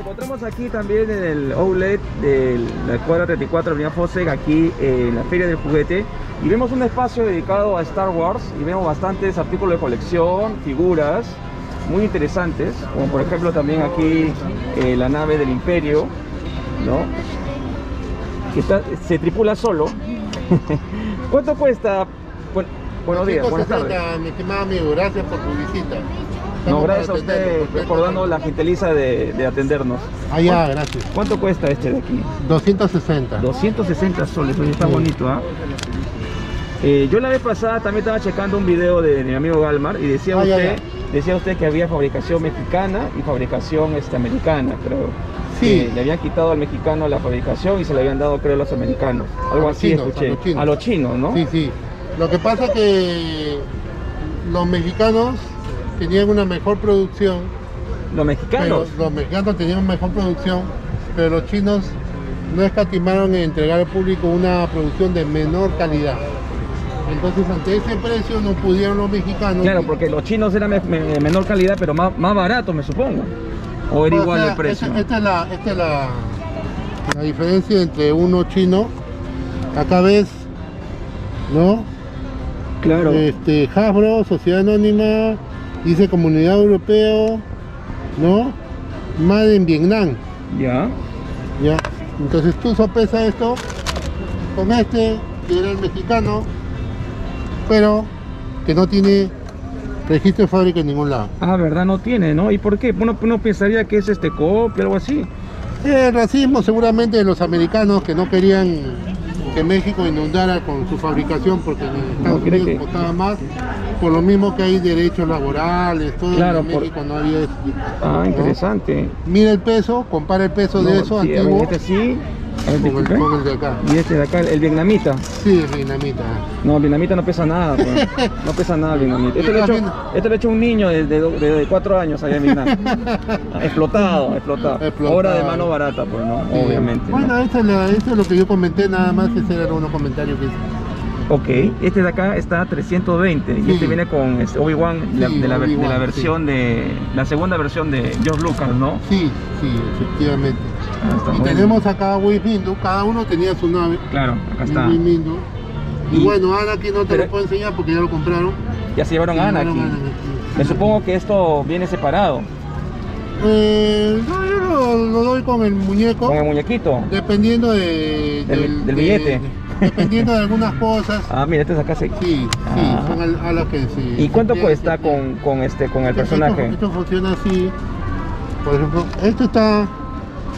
[SPEAKER 1] Encontramos aquí también en el outlet de la cuadra 34 Avenida Fosec, aquí en la Feria del Juguete. Y vemos un espacio dedicado a Star Wars y vemos bastantes artículos de colección, figuras muy interesantes, como por ejemplo también aquí eh, la nave del Imperio, ¿no? Que está- se tripula solo. ¿Cuánto cuesta? Bueno, buenos días, buenas tardes.
[SPEAKER 5] 560, mi estimado amigo, gracias por tu visita.
[SPEAKER 1] No, gracias a usted recordando la gentileza de, de atendernos.
[SPEAKER 5] Ah, ya, gracias.
[SPEAKER 1] ¿Cuánto cuesta este de aquí?
[SPEAKER 5] 260.
[SPEAKER 1] 260 soles, oye, está
[SPEAKER 5] Sí.
[SPEAKER 1] bonito, ¿ah? Eh, yo la vez pasada también estaba checando un video de, mi amigo Galmar y decía
[SPEAKER 5] Ah,
[SPEAKER 1] usted,
[SPEAKER 5] ya.
[SPEAKER 1] decía usted que había fabricación mexicana y fabricación este, americana, creo.
[SPEAKER 5] Sí.
[SPEAKER 1] Le habían quitado al mexicano la fabricación y se le habían dado, creo, a los americanos. Algo
[SPEAKER 5] los
[SPEAKER 1] así
[SPEAKER 5] chinos,
[SPEAKER 1] escuché.
[SPEAKER 5] a los chinos.
[SPEAKER 1] A los chinos, ¿no?
[SPEAKER 5] Sí, sí. Lo que pasa es que los mexicanos tenían una mejor producción,
[SPEAKER 1] Los
[SPEAKER 5] pero
[SPEAKER 1] mexicanos.
[SPEAKER 5] los mexicanos tenían mejor producción, pero los chinos no escatimaron en entregar al público una producción de menor calidad. Entonces, ante ese precio no pudieron los mexicanos.
[SPEAKER 1] Claro, porque los chinos eran me- me- menor calidad, pero más, más barato, me supongo. O era
[SPEAKER 5] O
[SPEAKER 1] igual
[SPEAKER 5] sea,
[SPEAKER 1] el precio.
[SPEAKER 5] Esta, esta es, la, esta es la, la diferencia entre uno chino. Acá ves, ¿no?
[SPEAKER 1] Claro.
[SPEAKER 5] Este, Hasbro, Sociedad Anónima, dice Comunidad Europea, ¿no? Made en Vietnam,
[SPEAKER 1] Ya.
[SPEAKER 5] ¿ya? Entonces tú sopesas esto con este, que era el mexicano, pero que no tiene registro de fábrica en ningún lado.
[SPEAKER 1] Ah, verdad, no tiene, ¿no? ¿Y por qué? Uno, uno pensaría que es este copia o algo así.
[SPEAKER 5] El racismo seguramente de los americanos que no querían que México inundara con su fabricación porque en Estados Unidos
[SPEAKER 1] que-
[SPEAKER 5] costaba más, por lo mismo que hay derechos laborales, todo
[SPEAKER 1] Claro,
[SPEAKER 5] en
[SPEAKER 1] por-
[SPEAKER 5] México no había eso.
[SPEAKER 1] Ah,
[SPEAKER 5] ¿no?
[SPEAKER 1] interesante.
[SPEAKER 5] Mira el peso, compara el peso de eso
[SPEAKER 1] sí,
[SPEAKER 5] antiguo
[SPEAKER 1] Este sí. A ver,
[SPEAKER 5] con el,
[SPEAKER 1] disculpe.
[SPEAKER 5] con el de acá.
[SPEAKER 1] Y este de acá, el vietnamita.
[SPEAKER 5] Sí, vietnamita.
[SPEAKER 1] No, el vietnamita no pesa nada, pues. No pesa nada el vietnamita. Este lo ha hecho, este lo hecho un niño de, de, de- de cuatro años allá en Vietnam. explotado, explotado,
[SPEAKER 5] Explotado.
[SPEAKER 1] Hora de mano barata, pues, ¿no?
[SPEAKER 5] Sí.
[SPEAKER 1] Obviamente. ¿no?
[SPEAKER 5] Bueno, esto es, la- esto es lo que yo comenté nada más, ese era unos comentarios que hice.
[SPEAKER 1] Ok, este de acá está a 320 y
[SPEAKER 5] Sí.
[SPEAKER 1] este viene con este, Obi-Wan de, la-
[SPEAKER 5] Sí,
[SPEAKER 1] de la, de versión de la segunda versión de George Lucas, ¿no?
[SPEAKER 5] Sí, sí, efectivamente.
[SPEAKER 1] Ah,
[SPEAKER 5] Y
[SPEAKER 1] bueno.
[SPEAKER 5] tenemos acá a Windu, cada uno tenía su nave.
[SPEAKER 1] Claro, acá está.
[SPEAKER 5] Y,
[SPEAKER 1] Y-
[SPEAKER 5] bueno, ahora aquí no te lo puedo enseñar porque ya lo compraron.
[SPEAKER 1] Ya se llevaron
[SPEAKER 5] Y
[SPEAKER 1] a
[SPEAKER 5] llevaron
[SPEAKER 1] Anakin.
[SPEAKER 5] a Anakin.
[SPEAKER 1] Me supongo que esto viene separado
[SPEAKER 5] Eh, no, yo lo, lo doy con el muñeco,
[SPEAKER 1] con el muñequito.
[SPEAKER 5] dependiendo de,
[SPEAKER 1] Del- del
[SPEAKER 5] de-
[SPEAKER 1] billete.
[SPEAKER 5] dependiendo de algunas cosas.
[SPEAKER 1] Ah, mira, este es acá se...
[SPEAKER 5] Sí, sí,
[SPEAKER 1] Ah.
[SPEAKER 5] son a las que se.
[SPEAKER 1] ¿Y cuánto cuesta con, con este con el personaje?
[SPEAKER 5] Esto, esto funciona así. Por ejemplo, esto está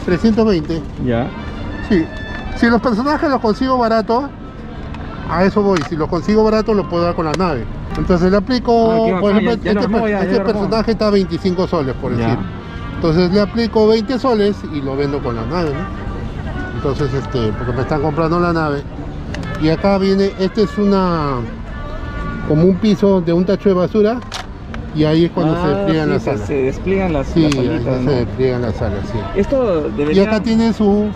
[SPEAKER 5] 320.
[SPEAKER 1] Ya.
[SPEAKER 5] Sí. Si los personajes los consigo baratos, a eso voy. Si los consigo baratos, los puedo dar con la nave. Entonces le aplico,
[SPEAKER 1] Ah,
[SPEAKER 5] por ejemplo,
[SPEAKER 1] ya- ya lo
[SPEAKER 5] este,
[SPEAKER 1] armó, ya-
[SPEAKER 5] este
[SPEAKER 1] lo
[SPEAKER 5] personaje está a 25 soles, por decir. Entonces le aplico 20 soles y lo vendo con la nave, ¿no? Entonces, este, porque me están comprando la nave. Y acá viene, este es una, como un piso de un tacho de basura. Y ahí es cuando se
[SPEAKER 1] Ah,
[SPEAKER 5] despliegan
[SPEAKER 1] sí,
[SPEAKER 5] las alas.
[SPEAKER 1] se despliegan las,
[SPEAKER 5] Sí,
[SPEAKER 1] las
[SPEAKER 5] se despliegan las alas, sí.
[SPEAKER 1] Esto
[SPEAKER 5] Y
[SPEAKER 1] debería...
[SPEAKER 5] acá tiene su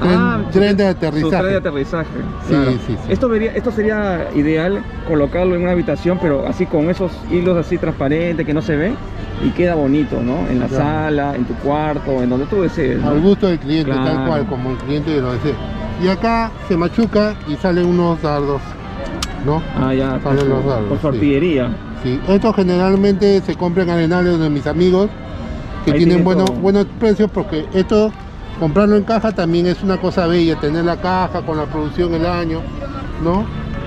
[SPEAKER 5] tren,
[SPEAKER 1] Ah,
[SPEAKER 5] tren de
[SPEAKER 1] Su
[SPEAKER 5] aterrizaje.
[SPEAKER 1] tren de aterrizaje.
[SPEAKER 5] Sí,
[SPEAKER 1] claro.
[SPEAKER 5] sí, sí.
[SPEAKER 1] Esto, vería, esto sería ideal colocarlo en una habitación, pero así con esos hilos así transparentes que no se ven y queda bonito, ¿no? En la sala, en tu cuarto, en donde tú desees. ¿no?
[SPEAKER 5] Al gusto del cliente, tal cual, como el cliente lo desee. Y acá se machuca y salen unos dardos, ¿no?
[SPEAKER 1] Ah, ya,
[SPEAKER 5] Salen
[SPEAKER 1] su,
[SPEAKER 5] los dardos,
[SPEAKER 1] con su
[SPEAKER 5] sí.
[SPEAKER 1] artillería.
[SPEAKER 5] Sí. Estos generalmente se compran en arenales de mis amigos que
[SPEAKER 1] Ahí
[SPEAKER 5] tienen
[SPEAKER 1] tiene
[SPEAKER 5] buenos,
[SPEAKER 1] todo.
[SPEAKER 5] buenos precios porque esto, comprarlo en caja también es una cosa bella, tener la caja con la producción el año, ¿no?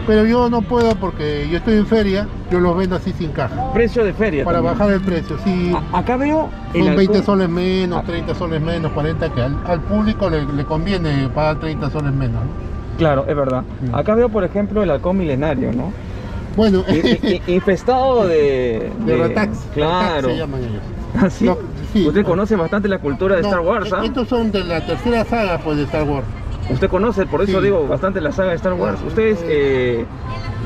[SPEAKER 5] Pero yo no puedo porque yo estoy en feria, yo los vendo así sin caja,
[SPEAKER 1] Precio de feria.
[SPEAKER 5] para
[SPEAKER 1] también.
[SPEAKER 5] bajar el precio. Sí,
[SPEAKER 1] A- acá veo el
[SPEAKER 5] son 20
[SPEAKER 1] halcón-
[SPEAKER 5] soles menos,
[SPEAKER 1] Ah.
[SPEAKER 5] 30 soles menos, 40, que al, al público le, le conviene pagar 30 soles menos. ¿no?
[SPEAKER 1] Claro, es verdad. Acá veo, por ejemplo, el halcón milenario, ¿no?
[SPEAKER 5] Bueno,
[SPEAKER 1] I- i- infestado de...
[SPEAKER 5] de Ratax,
[SPEAKER 1] Claro.
[SPEAKER 5] Ratax se llaman ellos.
[SPEAKER 1] ¿Ah, sí?
[SPEAKER 5] No, sí.
[SPEAKER 1] Usted conoce bastante la cultura de Star Wars, ¿ah?
[SPEAKER 5] Estos son de la tercera saga pues, de Star Wars.
[SPEAKER 1] Usted conoce, por eso
[SPEAKER 5] Sí.
[SPEAKER 1] digo, bastante la saga de Star Wars. ¿Usted es, eh,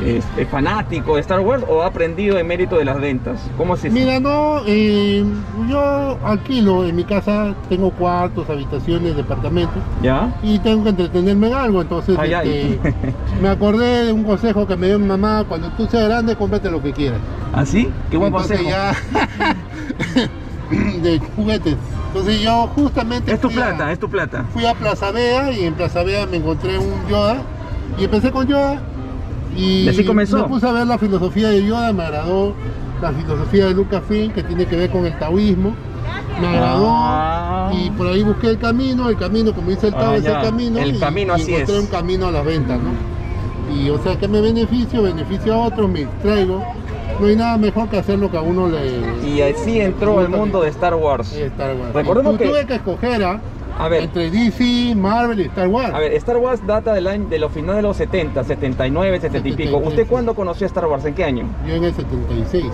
[SPEAKER 1] es- es fanático de Star Wars o ha aprendido en mérito de las ventas? ¿Cómo es eso?
[SPEAKER 5] Mira, no, eh, yo alquilo en mi casa, tengo cuartos, habitaciones, departamentos
[SPEAKER 1] ¿Ya?
[SPEAKER 5] y tengo que entretenerme en algo, entonces
[SPEAKER 1] Ay, ay.
[SPEAKER 5] este, me acordé de un consejo que me dio mi mamá, cuando tú seas grande, cómprate lo que quieras.
[SPEAKER 1] ¿Así? ¿Ah, Qué buen
[SPEAKER 5] Entonces
[SPEAKER 1] consejo.
[SPEAKER 5] ya de juguetes. Entonces yo justamente
[SPEAKER 1] Es tu
[SPEAKER 5] fui a-
[SPEAKER 1] plata, es tu plata.
[SPEAKER 5] fui a Plaza Vea y en Plaza Vea me encontré un Yoda y empecé con Yoda y,
[SPEAKER 1] Y así comenzó.
[SPEAKER 5] me puse a ver la filosofía de Yoda, me agradó la filosofía de Lucasfilm que tiene que ver con el taoísmo, me agradó
[SPEAKER 1] Ah.
[SPEAKER 5] y por ahí busqué el camino, el camino como dice el Tao
[SPEAKER 1] Ah,
[SPEAKER 5] es el camino
[SPEAKER 1] El
[SPEAKER 5] y,
[SPEAKER 1] camino
[SPEAKER 5] y
[SPEAKER 1] así
[SPEAKER 5] encontré
[SPEAKER 1] es.
[SPEAKER 5] un camino a las ventas, ¿no? Y o sea que me beneficio, beneficio a otros, me traigo, no hay nada mejor que hacer lo que a uno le...
[SPEAKER 1] Y así entró al mundo de Star Wars.
[SPEAKER 5] Star Wars.
[SPEAKER 1] Recordemos que-
[SPEAKER 5] tuve que escoger ¿ah?
[SPEAKER 1] A ver,
[SPEAKER 5] entre DC, Marvel y Star Wars.
[SPEAKER 1] a ver, Star Wars data del año, de los finales de los 70, 79, 70 y pico.
[SPEAKER 5] 76,
[SPEAKER 1] ¿Usted cuándo conoció a Star Wars? ¿En qué año?
[SPEAKER 5] Yo en el 76.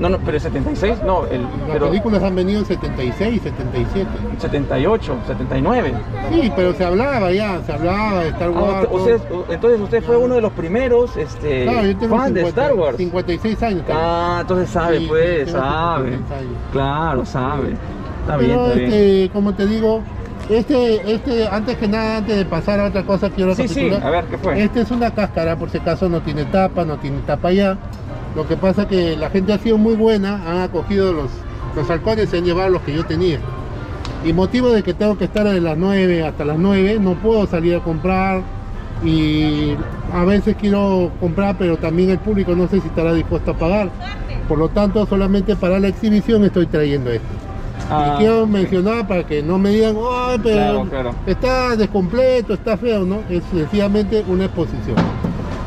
[SPEAKER 1] No, no, pero el 76, no, el,
[SPEAKER 5] Las
[SPEAKER 1] pero
[SPEAKER 5] películas han venido en 76, 77.
[SPEAKER 1] 78, 79.
[SPEAKER 5] Sí, pero se hablaba ya, se hablaba de Star
[SPEAKER 1] Ah,
[SPEAKER 5] Wars.
[SPEAKER 1] usted- entonces usted fue uno de los primeros este,
[SPEAKER 5] Claro, yo tengo
[SPEAKER 1] fans de
[SPEAKER 5] 50
[SPEAKER 1] Star Wars.
[SPEAKER 5] 56 años.
[SPEAKER 1] Ah, entonces sabe,
[SPEAKER 5] Sí,
[SPEAKER 1] pues, sabe.
[SPEAKER 5] 56 años.
[SPEAKER 1] Claro, sabe. Está bien,
[SPEAKER 5] Pero
[SPEAKER 1] está bien.
[SPEAKER 5] este, como te digo, este, este, antes que nada, antes de pasar a otra cosa, quiero
[SPEAKER 1] Sí, sí, a ver, ¿qué fue?
[SPEAKER 5] Este es una cáscara, por si acaso no tiene tapa, no tiene tapa ya. Lo que pasa que la gente ha sido muy buena, han acogido los, los halcones, se han llevado los que yo tenía. Y motivo de que tengo que estar de las 9 hasta las 9, no puedo salir a comprar. Y a veces quiero comprar, pero también el público no sé si estará dispuesto a pagar. Por lo tanto, solamente para la exhibición estoy trayendo esto.
[SPEAKER 4] Ah.
[SPEAKER 5] Y quiero mencionar para que no me digan, "Ay, pero
[SPEAKER 1] Claro, claro.
[SPEAKER 5] está descompleto, está feo, ¿no? Es sencillamente una exposición.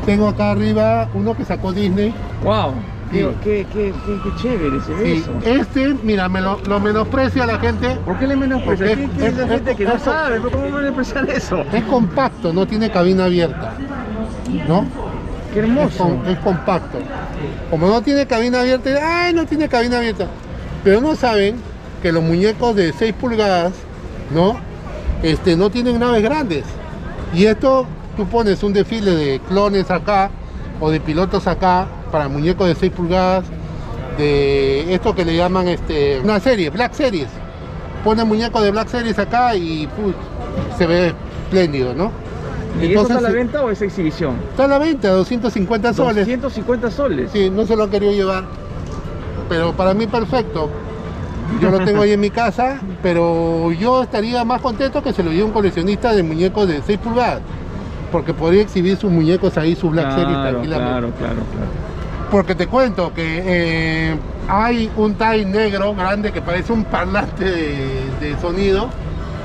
[SPEAKER 5] Tengo acá arriba uno que sacó Disney.
[SPEAKER 1] Wow.
[SPEAKER 5] Sí.
[SPEAKER 1] Qué, qué, qué, qué chévere se ve
[SPEAKER 5] Sí,
[SPEAKER 1] eso.
[SPEAKER 5] este, mira, me lo, lo menosprecia la gente.
[SPEAKER 1] ¿Por qué le menosprecian?
[SPEAKER 5] Porque
[SPEAKER 1] ¿Qué, es la
[SPEAKER 5] es-
[SPEAKER 1] gente que no
[SPEAKER 5] es-
[SPEAKER 1] sabe? ¿Pero ¿Cómo menospreciar eso?
[SPEAKER 5] Es compacto, no tiene cabina abierta. ¿No?
[SPEAKER 1] Qué
[SPEAKER 5] Es,
[SPEAKER 1] hermoso.
[SPEAKER 5] es compacto. Como no tiene cabina abierta, ¡ay, no tiene cabina abierta! Pero no saben que los muñecos de 6 pulgadas, ¿no? Este, no tienen naves grandes. Y esto, tú pones un desfile de clones acá, o de pilotos acá, para muñecos de 6 pulgadas, de esto que le llaman este, una serie, Black Series. Pone muñecos de Black Series acá y pues, se ve espléndido, ¿no?
[SPEAKER 1] ¿Y eso está a la
[SPEAKER 5] Entonces,
[SPEAKER 1] venta o es exhibición?
[SPEAKER 5] Está a la venta, 250 soles.
[SPEAKER 1] 250 soles.
[SPEAKER 5] Sí, no se lo han querido llevar. Pero para mí perfecto. Yo lo tengo ahí en mi casa, pero yo estaría más contento que se lo lleve un coleccionista de muñecos de 6 pulgadas. Porque podría exhibir sus muñecos ahí, su Black Series tranquilamente.
[SPEAKER 1] claro, claro, claro.
[SPEAKER 5] Porque te cuento que eh, hay un TIE negro grande que parece un parlante de, de sonido.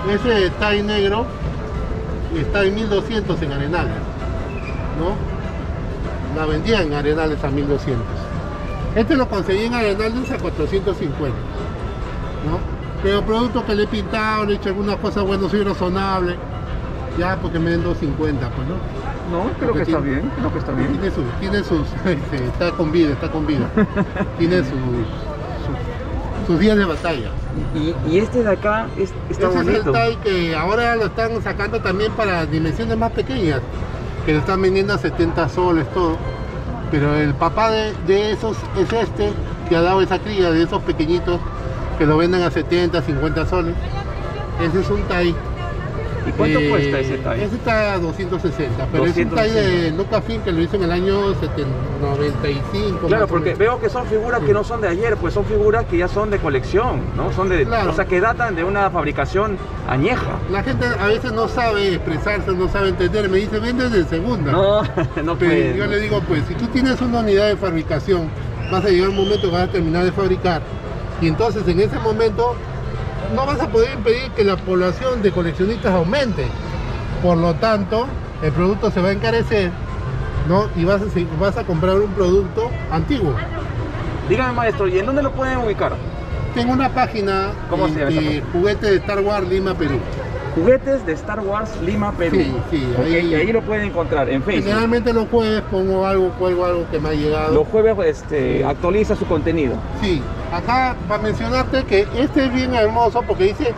[SPEAKER 5] Ese TIE negro está en 1200 en Arenales. ¿no? La vendía en Arenales a 1200. Este lo conseguí en Arenales a 450. ¿no? Pero producto que le he pintado, le he hecho algunas cosas buenas, soy razonable. Ya, porque me den 250, pues, ¿no?
[SPEAKER 1] No, creo
[SPEAKER 5] Porque
[SPEAKER 1] que está bien, creo que está bien.
[SPEAKER 5] Tiene sus, tiene sus, este, está con vida, está con vida. tiene sus, sus, sus días de batalla.
[SPEAKER 1] Y, y este de acá es- está
[SPEAKER 5] Ese
[SPEAKER 1] bonito.
[SPEAKER 5] es el TIE que ahora lo están sacando también para dimensiones más pequeñas, que lo están vendiendo a 70 soles todo. Pero el papá de, de esos es este, que ha dado esa cría de esos pequeñitos que lo venden a 70, 50 soles. Ese es un TIE.
[SPEAKER 1] ¿Y cuánto
[SPEAKER 5] Eh,
[SPEAKER 1] cuesta ese TIE?
[SPEAKER 5] Ese está a 260, pero es un
[SPEAKER 1] 260.
[SPEAKER 5] de Lucasfilm que lo hizo en el año 70, 95.
[SPEAKER 1] Claro, porque veo que son figuras que no son de ayer, pues son figuras que ya son de colección, ¿no? Son de,
[SPEAKER 5] Claro.
[SPEAKER 1] o sea, que datan de una fabricación añeja.
[SPEAKER 5] La gente a veces no sabe expresarse, no sabe entender, me dice, vende de segunda.
[SPEAKER 1] No, no
[SPEAKER 5] Pero
[SPEAKER 1] puede.
[SPEAKER 5] yo le digo, pues, si tú tienes una unidad de fabricación, vas a llegar un momento que vas a terminar de fabricar. Y entonces en ese momento no vas a poder impedir que la población de coleccionistas aumente. Por lo tanto, el producto se va a encarecer, ¿no? Y vas a, se- vas a comprar un producto antiguo.
[SPEAKER 1] Dígame, maestro, ¿y en dónde lo pueden ubicar?
[SPEAKER 5] Tengo una página
[SPEAKER 1] ¿Cómo se llama esa
[SPEAKER 5] de
[SPEAKER 1] página?
[SPEAKER 5] juguete de Star Wars Lima, Perú.
[SPEAKER 1] Juguetes de Star Wars Lima, Perú.
[SPEAKER 5] Sí, sí, ahí-
[SPEAKER 1] y ahí lo pueden encontrar en Facebook.
[SPEAKER 5] Generalmente los jueves pongo algo, cuelgo algo que me ha llegado.
[SPEAKER 1] Los jueves este, actualiza su contenido.
[SPEAKER 5] Sí, acá para mencionarte que este es bien hermoso porque dice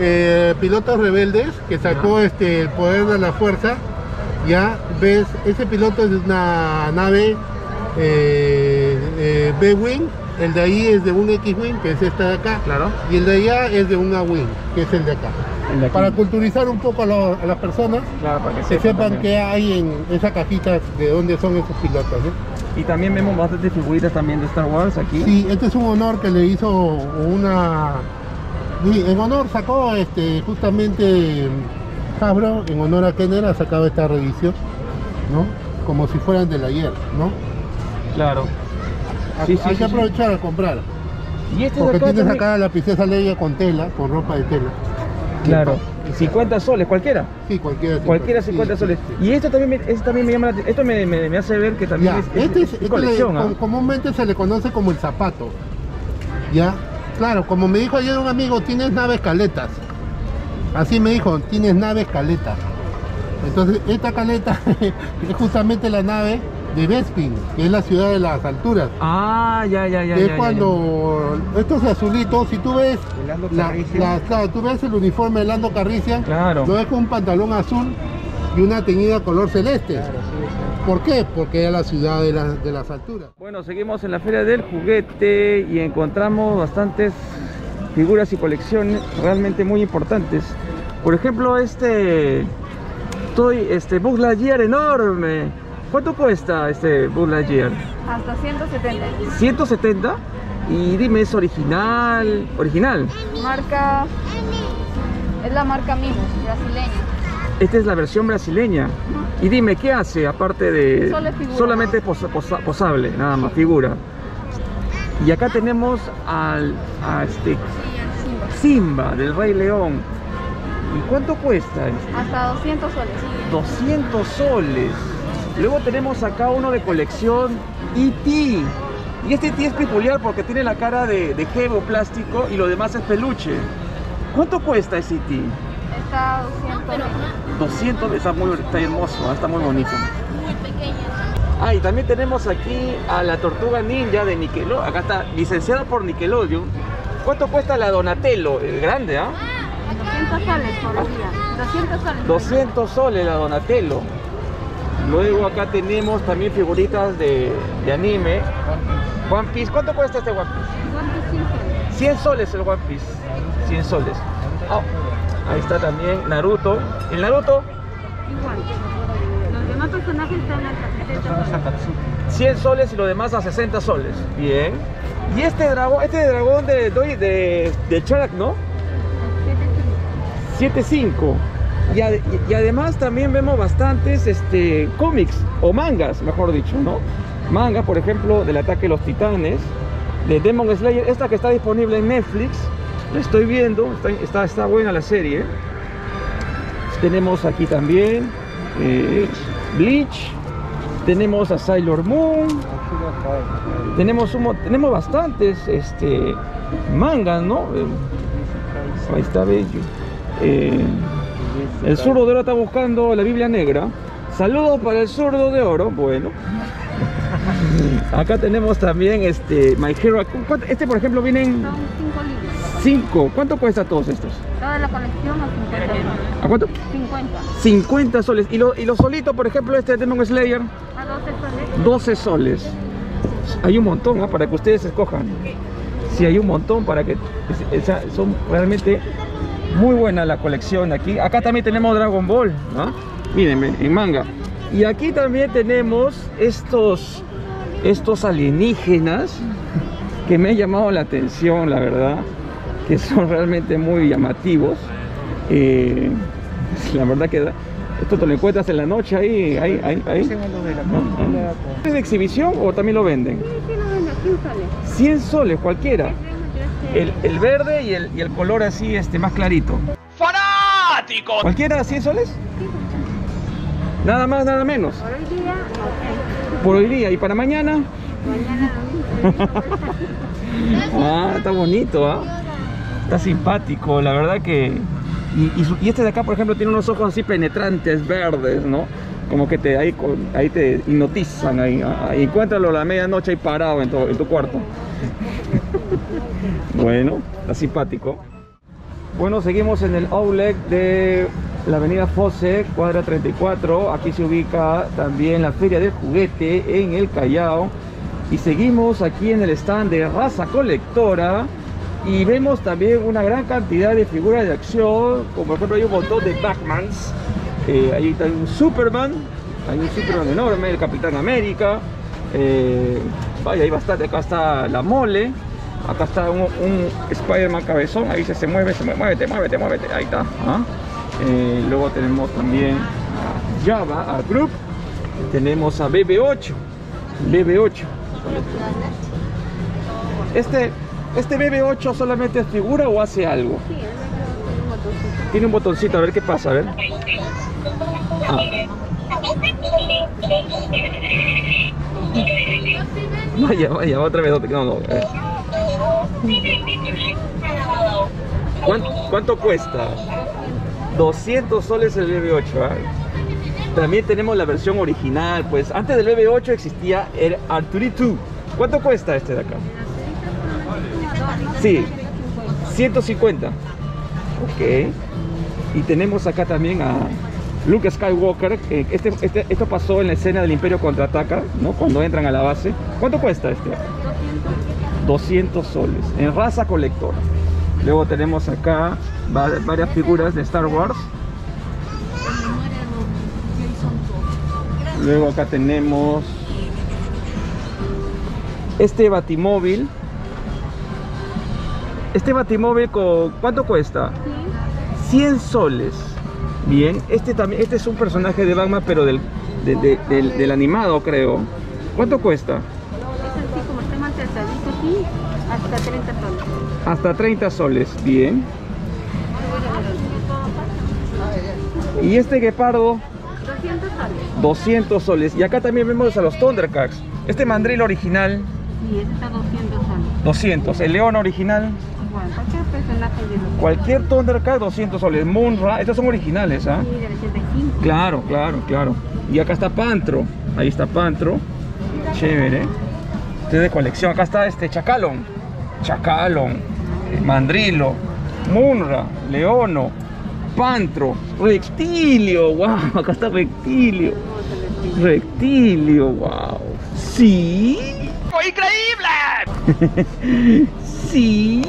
[SPEAKER 5] eh, pilotos rebeldes que sacó este el poder de la fuerza. Ya ves, ese piloto es de una nave eh, eh, B-Wing, el de ahí es de un X-Wing, que es esta de acá,
[SPEAKER 1] Claro.
[SPEAKER 5] y el de allá es de un A-Wing, que es el de acá.
[SPEAKER 1] El de aquí.
[SPEAKER 5] Para culturizar un poco a, lo- a las personas,
[SPEAKER 1] Claro, para que
[SPEAKER 5] que
[SPEAKER 1] sepan
[SPEAKER 5] sepan qué hay en esa cajita de dónde son esos pilotos.
[SPEAKER 1] Y también vemos bastantes figuritas también de Star Wars aquí.
[SPEAKER 5] Sí, este es un honor que le hizo una. sí, En honor sacó este justamente Hasbro, en honor a Kenner, ha sacado esta revisión, ¿no? Como si fueran del ayer, ¿no?
[SPEAKER 1] Claro.
[SPEAKER 5] Hay,
[SPEAKER 1] Sí, sí,
[SPEAKER 5] hay
[SPEAKER 1] sí,
[SPEAKER 5] que
[SPEAKER 1] sí.
[SPEAKER 5] aprovechar a comprar.
[SPEAKER 1] Y este
[SPEAKER 5] Porque
[SPEAKER 1] acá
[SPEAKER 5] tienes
[SPEAKER 1] también-
[SPEAKER 5] acá la princesa Leia con tela, con ropa de tela.
[SPEAKER 1] Claro. 50 soles, cualquiera.
[SPEAKER 5] Sí, cualquiera.
[SPEAKER 1] Cualquiera
[SPEAKER 5] sí,
[SPEAKER 1] 50
[SPEAKER 5] sí,
[SPEAKER 1] soles.
[SPEAKER 5] sí.
[SPEAKER 1] Y esto también me, esto también me llama la. Esto me, me- me hace ver que también
[SPEAKER 5] Ya,
[SPEAKER 1] es, es-
[SPEAKER 5] este es,
[SPEAKER 1] es
[SPEAKER 5] este
[SPEAKER 1] colección.
[SPEAKER 5] le-
[SPEAKER 1] ¿ah?
[SPEAKER 5] com- comúnmente se le conoce como el zapato. Ya, claro, como me dijo ayer un amigo, tienes naves caletas. Así me dijo, tienes naves caletas. Entonces, esta caleta es justamente la nave de Bespin, que es la ciudad de las alturas.
[SPEAKER 1] Ah, ya, ya, ya.
[SPEAKER 5] que es
[SPEAKER 1] ya,
[SPEAKER 5] cuando estos azulitos, si tú ves, la- la- claro, tú ves el uniforme de Lando Carrician,
[SPEAKER 1] Claro.
[SPEAKER 5] lo ves con un pantalón azul y una teñida color celeste. ¿Por qué? Porque es la ciudad de, la- de las alturas.
[SPEAKER 1] Bueno, seguimos en la feria del juguete y encontramos bastantes figuras y colecciones realmente muy importantes. Por ejemplo, este Toy, este Buzz Lightyear enorme. ¿Cuánto cuesta este Buzz Lightyear?
[SPEAKER 2] Hasta 170.
[SPEAKER 1] 170 y dime, ¿es original? ¿Original?
[SPEAKER 2] Marca. Es la marca Mimos, brasileña.
[SPEAKER 1] Esta es la versión brasileña. Y dime, ¿qué hace aparte de
[SPEAKER 2] Solo figura.
[SPEAKER 1] solamente posa- posa- posable, nada más, figura? Y acá tenemos al a este Simba, del Rey León. ¿Y cuánto cuesta? este?
[SPEAKER 2] Hasta 200 soles.
[SPEAKER 1] 200 soles. Luego tenemos acá uno de colección E.T. Y este E.T. es peculiar porque tiene la cara de, de gebo plástico y lo demás es peluche. ¿Cuánto cuesta ese E.T.?
[SPEAKER 2] Está 200.
[SPEAKER 1] 200, está, muy, está hermoso, ¿ah? está muy bonito. Ah, y también tenemos aquí a la tortuga ninja de Nickelodeon. Acá está, licenciado por Nickelodeon. ¿Cuánto cuesta la Donatello? El grande, ¿ah?
[SPEAKER 2] 200 soles por el día. 200 soles.
[SPEAKER 1] 200 soles la Donatello. Luego acá tenemos también figuritas de, de anime. One Piece. ¿Cuánto cuesta este One Piece? 100 soles el One Piece. 100 soles. Ah, ahí está también Naruto. ¿El Naruto?
[SPEAKER 2] Igual. Los demás personajes están a 70 soles.
[SPEAKER 1] 100 soles y lo demás a 60 soles. Bien. Y este dragón, este dragón de, de, de, de Charak, ¿no? 7.5. Y, ade- y además también vemos bastantes este, cómics o mangas, mejor dicho, ¿no? Manga, por ejemplo, del ataque de los titanes, de Demon Slayer, esta que está disponible en Netflix, la estoy viendo, está, está, buena la serie. Tenemos aquí también eh, Bleach, tenemos a Sailor Moon, tenemos, tenemos bastantes este, mangas, ¿no? Eh, ahí está bello. Eh, el zurdo de oro está buscando la Biblia negra. Saludos para el zurdo de oro. Bueno. Acá tenemos también este My Hero. ¿Cuánto- Este, por ejemplo, vienen
[SPEAKER 2] Son 5 libros.
[SPEAKER 1] 5. ¿Cuánto cuesta todos estos?
[SPEAKER 2] Toda la colección a 50 soles.
[SPEAKER 1] ¿A cuánto?
[SPEAKER 2] 50.
[SPEAKER 1] 50 soles. Y lo, y lo solito, por ejemplo, este Demon Slayer,
[SPEAKER 2] A 12 soles.
[SPEAKER 1] 12 soles. Hay un montón ¿ah? para que ustedes escojan. Sí, hay un montón para que. o sea, son realmente muy buena la colección aquí. Acá también tenemos Dragon Ball, ¿no? Mírenme, en manga. Y aquí también tenemos estos, estos alienígenas que me han llamado la atención, la verdad, que son realmente muy llamativos. Eh, la verdad que da- esto te lo encuentras en la noche ahí, ahí, ahí, ahí. ¿Es de exhibición o también lo venden?
[SPEAKER 2] Sí, lo vendo, 100 soles.
[SPEAKER 1] 100 soles, cualquiera. El, el verde y el, y el color así este, más clarito. ¡Fanático! ¿Cualquiera 100 soles? Nada más, nada menos.
[SPEAKER 2] Por hoy día, ok.
[SPEAKER 1] Por hoy día. ¿Y para mañana?
[SPEAKER 2] Mañana.
[SPEAKER 1] Ah, está bonito, ¿ah? Está simpático, la verdad que... Y, y su- y este de acá, por ejemplo, tiene unos ojos así penetrantes, verdes, ¿no? Como que te, ahí, con- ahí te hipnotizan, ahí, ahí. Encuéntralo a la medianoche ahí parado en tu, en tu cuarto. Bueno, está simpático. Bueno, seguimos en el outlet de la avenida Fosse, cuadra 34. Aquí se ubica también la Feria del Juguete en el Callao. Y seguimos aquí en el stand de Raza Colectora. Y vemos también una gran cantidad de figuras de acción. Como por ejemplo hay un montón de Batmans. Eh, ahí está un Superman. Hay un Superman enorme, el Capitán América. Eh, vaya, hay bastante. Acá está la mole. Acá está un, un Spider-Man cabezón. Ahí se, se mueve, se mueve. Muévete, muévete, muévete. Ahí está. ¿ah? Eh, luego tenemos también a Java, a Group. Tenemos a BB8. BB8. Este, este BB8 solamente es figura o hace algo?
[SPEAKER 2] Sí, el negro tiene un botoncito.
[SPEAKER 1] Tiene un botoncito, a ver qué pasa, a ver. Ah. Vaya, vaya, otra vez. No, no. eh. ¿Cuánto, cuesta? 200 soles el BB8. ¿ah? También tenemos la versión original, pues antes del BB8 existía el Arturito. ¿Cuánto cuesta este de acá? Sí, 150. Ok. Y tenemos acá también a Luke Skywalker. Este, este- esto pasó en la escena del Imperio Contraataca, ¿no? Cuando entran a la base. ¿Cuánto cuesta este? 200 soles. En raza colectora. Luego tenemos acá va- varias figuras de Star Wars. Luego acá tenemos este batimóvil. Este batimóvil ¿cuánto cuesta? 100 soles. Bien, este también este es un personaje de Batman pero del, de- de- del, del animado creo. ¿Cuánto cuesta?
[SPEAKER 2] Aquí. Hasta 30 soles.
[SPEAKER 1] Hasta 30 soles, bien. Y este guepardo,
[SPEAKER 2] 200 soles.
[SPEAKER 1] 200 soles. Y acá también vemos a los Thundercats. Este mandril original,
[SPEAKER 2] Sí, ese está 200 soles.
[SPEAKER 1] 200. El león original,
[SPEAKER 2] Igual, cualquier personaje de
[SPEAKER 1] cualquier Thundercat, 200 soles. Moonra, estos son originales, ¿ah?
[SPEAKER 2] Sí, del 85.
[SPEAKER 1] Claro, claro, claro. Y acá está Pantro. Ahí está Pantro. Chévere. Este es de colección. Acá está este Chacalon. Chacalon. eh, Mandrilo. Munra. Leono. Pantro. Rectilio. Wow. Acá está Rectilio. Rectilio. Wow. Sí. ¡Increíble! sí.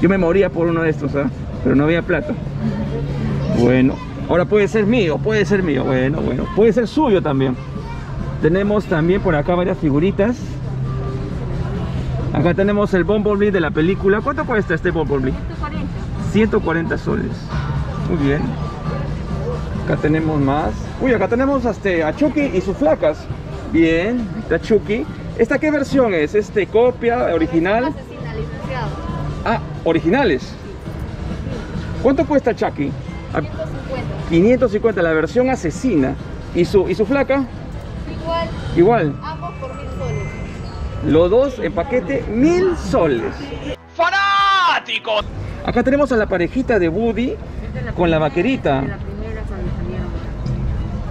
[SPEAKER 1] Yo me moría por uno de estos, ¿ah? Pero no había plata. Bueno, ahora puede ser mío, puede ser mío. Bueno, bueno, puede ser suyo también. Tenemos también por acá varias figuritas. Acá tenemos el Bumblebee de la película. ¿Cuánto cuesta este Bumblebee?
[SPEAKER 2] 140.
[SPEAKER 1] 140 soles. Muy bien. Acá tenemos más. Uy, acá tenemos este, a Chucky y sus flacas. Bien, está Chucky. ¿Esta qué versión es? ¿Este copia, original?
[SPEAKER 2] Asesina, licenciado.
[SPEAKER 1] Ah, originales. ¿Cuánto cuesta Chucky? Ah,
[SPEAKER 2] 150.
[SPEAKER 1] 550, la versión asesina. ¿Y su, y su flaca?
[SPEAKER 2] Igual,
[SPEAKER 1] Igual.
[SPEAKER 2] soles.
[SPEAKER 1] Los dos en paquete, mil soles. ¡Fanáticos! Acá tenemos a la parejita de Woody con la vaquerita.
[SPEAKER 2] De la primera cuando salieron.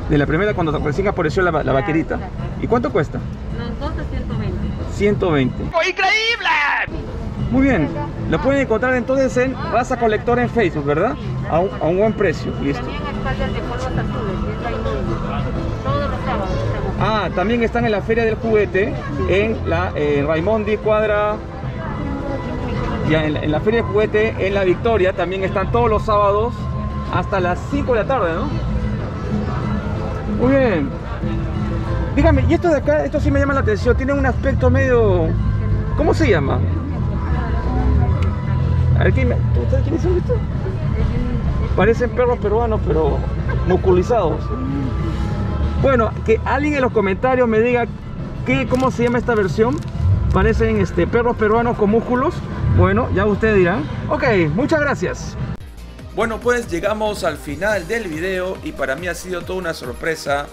[SPEAKER 1] De la primera cuando recién apareció la, la vaquerita. ¿Y cuánto cuesta?
[SPEAKER 2] Los dos a 120.
[SPEAKER 1] 120. ¡Increíble! Muy bien. Lo pueden encontrar entonces en Raza Colector en Facebook, ¿verdad? A un, a un buen precio. Listo.
[SPEAKER 2] También está el de polvos azules, que es Raimundo. Todos los sábados estamos.
[SPEAKER 1] Ah, también están en la Feria del Juguete en la eh, Raimondi Cuadra. Ya en, la- Feria del Juguete en la Victoria también están todos los sábados hasta las 5 de la tarde, ¿no? Muy bien. Dígame, y esto de acá, esto sí me llama la atención, tiene un aspecto medio. ¿Cómo se llama? A ver, ¿quién me- ¿tú sabes quiénes son estos? Parecen perros peruanos, pero musculizados. Bueno, que alguien en los comentarios me diga qué, cómo se llama esta versión. Parecen este, perros peruanos con músculos. Bueno, ya ustedes dirán. Ok, muchas gracias. Bueno, pues llegamos al final del video y para mí ha sido toda una sorpresa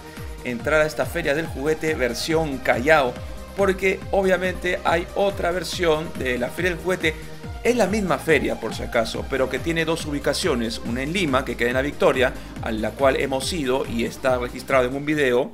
[SPEAKER 1] entrar a esta feria del juguete versión Callao. Porque obviamente hay otra versión de la feria del juguete. Es la misma feria por si acaso, pero que tiene dos ubicaciones. Una en Lima, que queda en la Victoria, a la cual hemos ido y está registrado en un video.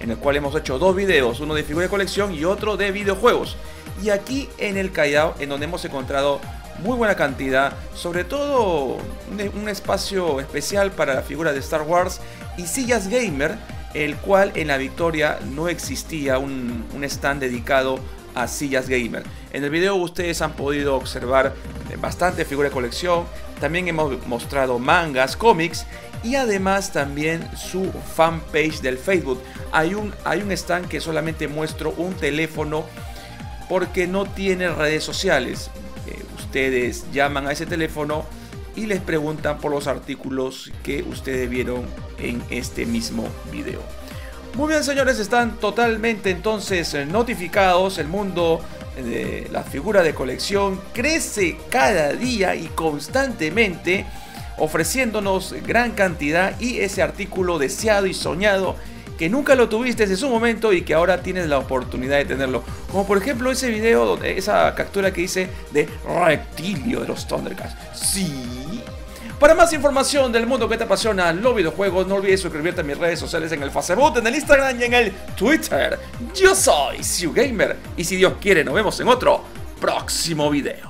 [SPEAKER 1] En el cual hemos hecho dos videos, uno de figura de colección y otro de videojuegos. Y aquí en el Callao, en donde hemos encontrado muy buena cantidad, sobre todo un, espacio especial para la figura de Star Wars y sillas gamer, el cual en la Victoria no existía un, un stand dedicado a sillas gamer. En el video ustedes han podido observar eh, bastante figura de colección, también hemos mostrado mangas, cómics y además también su fanpage del Facebook. Hay un, hay un stand que solamente muestro un teléfono porque no tiene redes sociales. Eh, ustedes llaman a ese teléfono y les preguntan por los artículos que ustedes vieron en este mismo video. Muy bien señores, están totalmente entonces eh, notificados. El mundo la figura de colección crece cada día y constantemente ofreciéndonos gran cantidad y ese artículo deseado y soñado que nunca lo tuviste desde su momento y que ahora tienes la oportunidad de tenerlo. Como por ejemplo ese video, esa captura que hice de Reptilio de los Thundercats. Sí. Para más información del mundo que te apasiona los videojuegos, no olvides suscribirte a mis redes sociales en el Facebook, en el Instagram y en el Twitter. Yo soy Siu Gamer y si Dios quiere nos vemos en otro próximo video.